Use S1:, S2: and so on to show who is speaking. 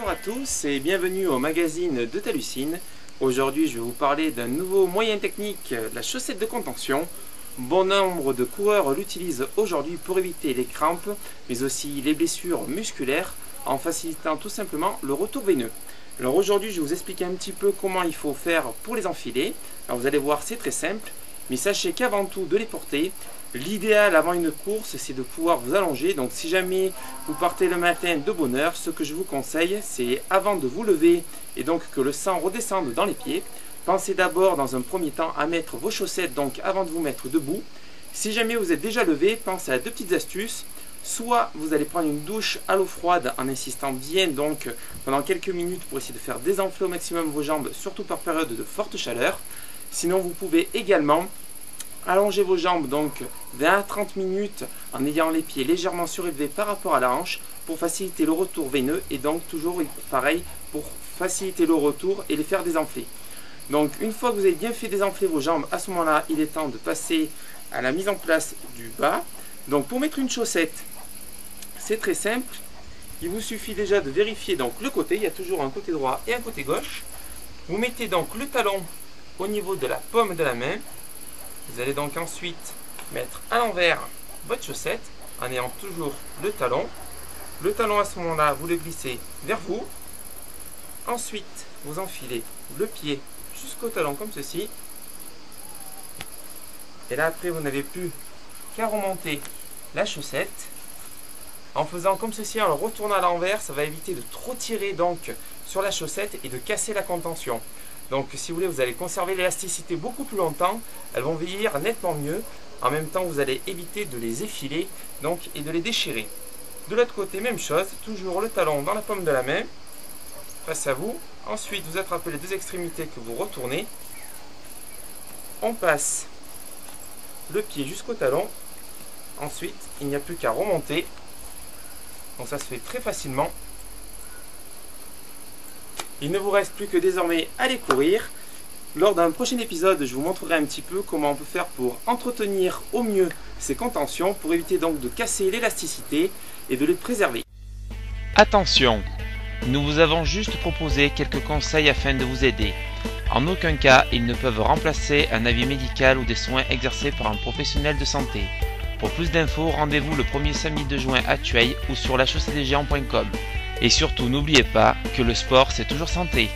S1: Bonjour à tous et bienvenue au magazine de Talucine. Aujourd'hui je vais vous parler d'un nouveau moyen technique, la chaussette de contention. Bon nombre de coureurs l'utilisent aujourd'hui pour éviter les crampes, mais aussi les blessures musculaires, en facilitant tout simplement le retour veineux. Alors aujourd'hui je vais vous expliquer un petit peu comment il faut faire pour les enfiler. Alors vous allez voir c'est très simple, mais sachez qu'avant tout de les porter, L'idéal avant une course, c'est de pouvoir vous allonger. Donc si jamais vous partez le matin de bonne heure, ce que je vous conseille, c'est avant de vous lever et donc que le sang redescende dans les pieds, pensez d'abord dans un premier temps à mettre vos chaussettes donc avant de vous mettre debout. Si jamais vous êtes déjà levé, pensez à deux petites astuces. Soit vous allez prendre une douche à l'eau froide en insistant bien donc pendant quelques minutes pour essayer de faire désenfler au maximum vos jambes, surtout par période de forte chaleur. Sinon vous pouvez également Allongez vos jambes donc 20 à 30 minutes en ayant les pieds légèrement surélevés par rapport à la hanche pour faciliter le retour veineux et donc toujours pareil pour faciliter le retour et les faire désenfler. Donc une fois que vous avez bien fait désenfler vos jambes, à ce moment-là, il est temps de passer à la mise en place du bas. Donc pour mettre une chaussette, c'est très simple. Il vous suffit déjà de vérifier donc le côté, il y a toujours un côté droit et un côté gauche. Vous mettez donc le talon au niveau de la paume de la main vous allez donc ensuite mettre à l'envers votre chaussette en ayant toujours le talon. Le talon à ce moment-là, vous le glissez vers vous. Ensuite, vous enfilez le pied jusqu'au talon comme ceci. Et là, après, vous n'avez plus qu'à remonter la chaussette. En faisant comme ceci, en le retournant à l'envers, ça va éviter de trop tirer sur la chaussette et de casser la contention. Donc si vous voulez, vous allez conserver l'élasticité beaucoup plus longtemps. Elles vont vieillir nettement mieux. En même temps, vous allez éviter de les effiler donc, et de les déchirer. De l'autre côté, même chose. Toujours le talon dans la paume de la main. Face à vous. Ensuite, vous attrapez les deux extrémités que vous retournez. On passe le pied jusqu'au talon. Ensuite, il n'y a plus qu'à remonter. Donc ça se fait très facilement. Il ne vous reste plus que désormais à aller courir. Lors d'un prochain épisode, je vous montrerai un petit peu comment on peut faire pour entretenir au mieux ces contentions pour éviter donc de casser l'élasticité et de les préserver.
S2: Attention, nous vous avons juste proposé quelques conseils afin de vous aider. En aucun cas, ils ne peuvent remplacer un avis médical ou des soins exercés par un professionnel de santé. Pour plus d'infos, rendez-vous le premier samedi de juin à Tueil ou sur la Et surtout, n'oubliez pas que le sport, c'est toujours santé.